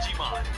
今晚